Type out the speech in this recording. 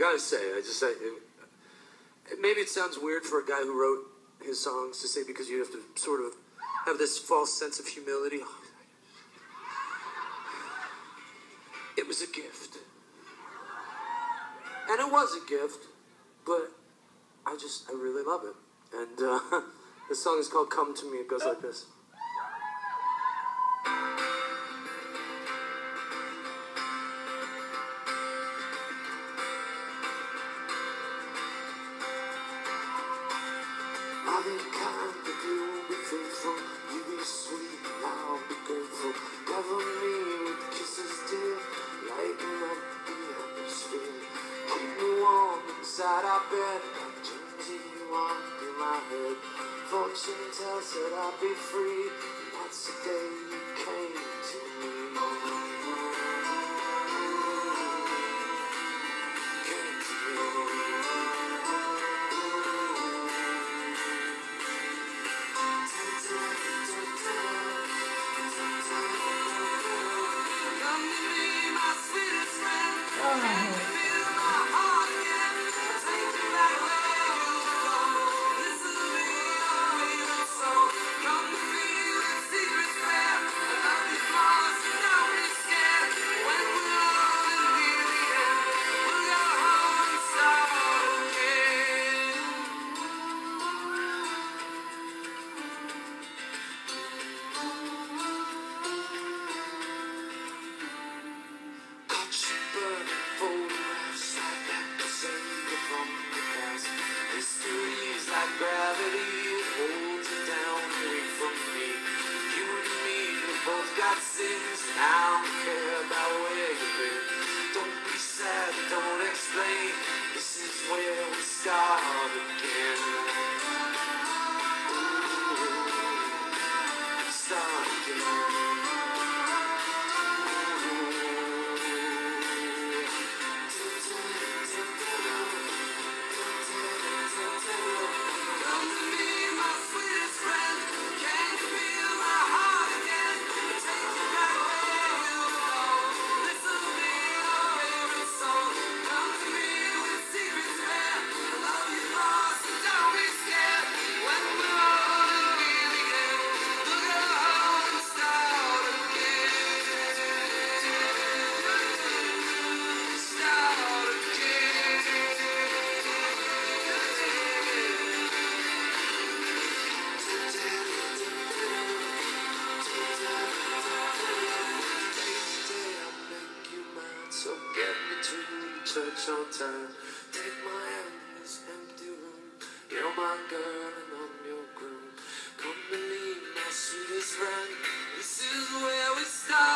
gotta say, I just say, maybe it sounds weird for a guy who wrote his songs to say because you have to sort of have this false sense of humility. It was a gift. And it was a gift, but I just, I really love it. And uh, the song is called Come to Me. It goes like this. Be kind, but you will be faithful. You be sweet, I'll be grateful. Cover me with kisses, dear. Lighten up the atmosphere. Keep me warm inside our bed. Dreams of you on through my head. Fortune tells that I'll be free. And that's the day friend. Gravity holds it down away from me. You and me, we both got sins, and church on time. Take my hand in this empty room. You're my girl and I'm your groom. Come to me, my sweetest friend. This is where we start.